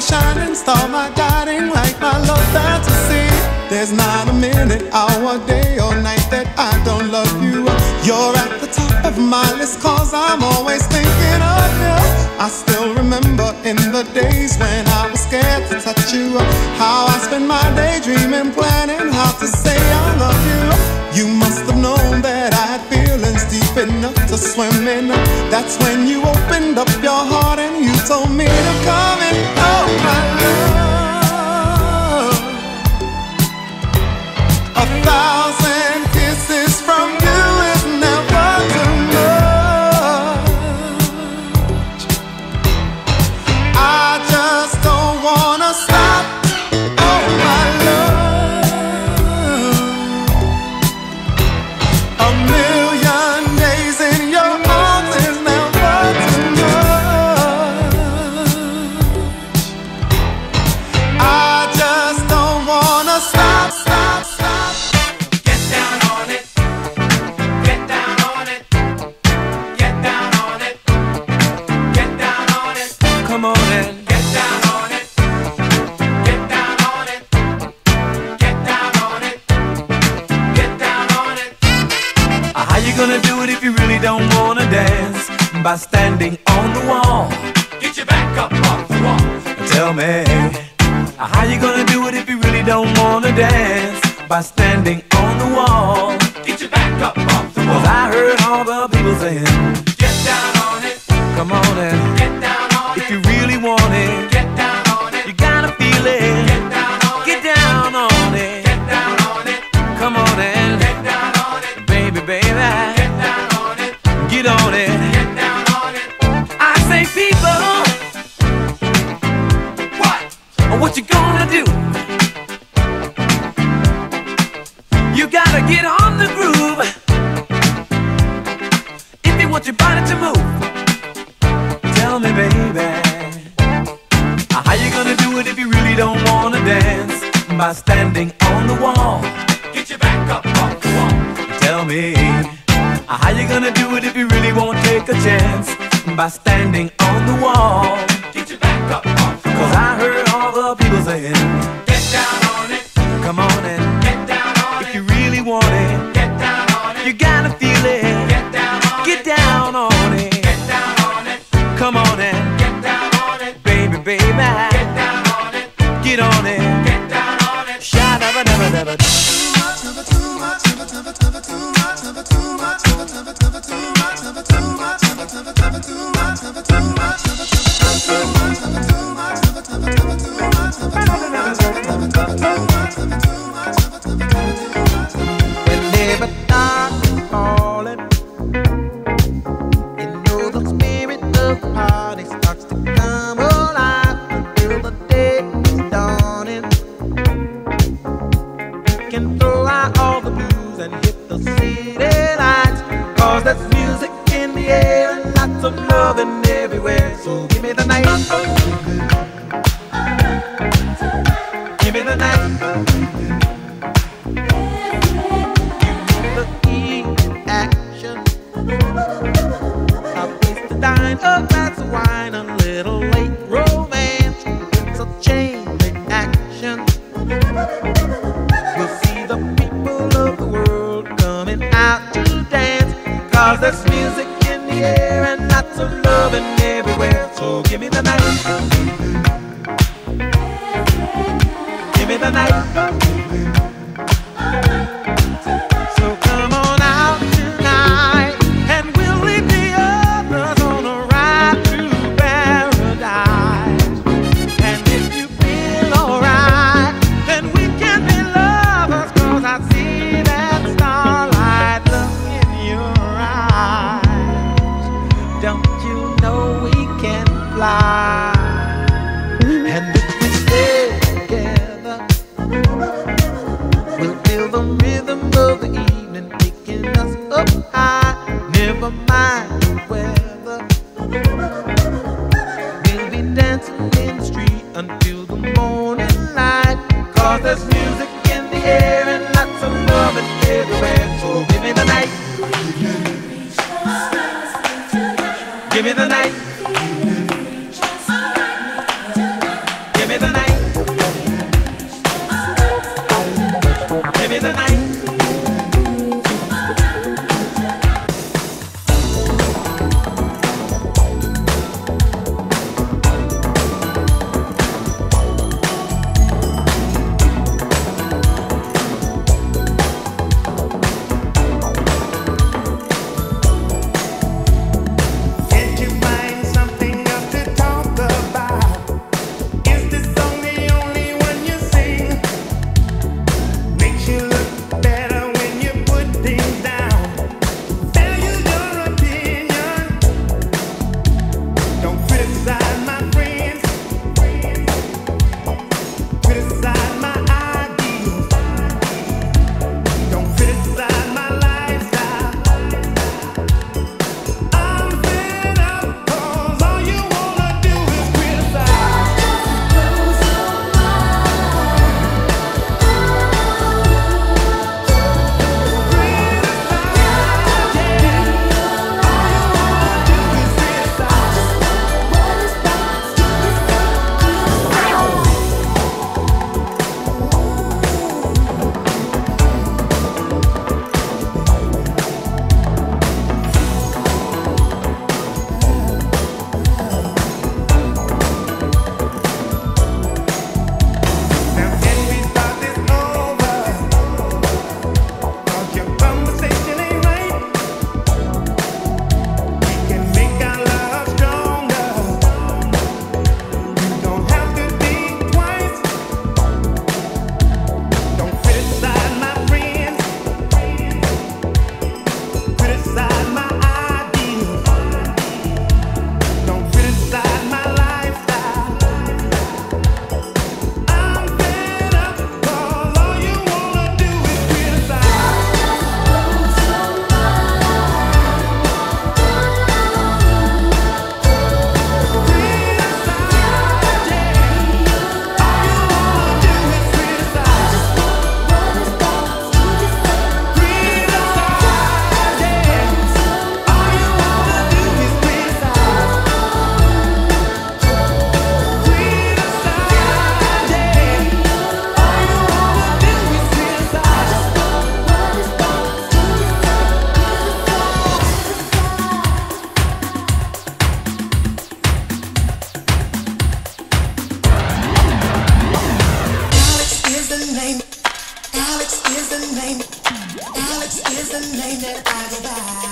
my shining star, my guiding light, my love fantasy. There's not a minute, hour, day, or night that I don't love you. You're at the top of my list, cause I'm always thinking of you. I still remember in the days when I was scared to touch you. How I spent my day dreaming, planning how to say I love you. You must have known that I had feelings deep enough to swim in. That's when you opened up By standing on the wall. Get your back up off the wall. Tell me, how you gonna do it if you really don't wanna dance? By standing on the wall. Get your back up off the Cause wall. I heard all the people saying, Get down on it. come on and Get down on if it. If you really want it, get on the groove. If you want your body to move, tell me, baby, how you gonna do it if you really don't wanna dance? By standing on the wall. Get your back up off the wall. Tell me, how you gonna do it if you really won't take a chance? By standing on the wall. Get your back up off the wall Cause. I heard of loving everywhere. So give me the night. Give me the night. Yeah. That I go about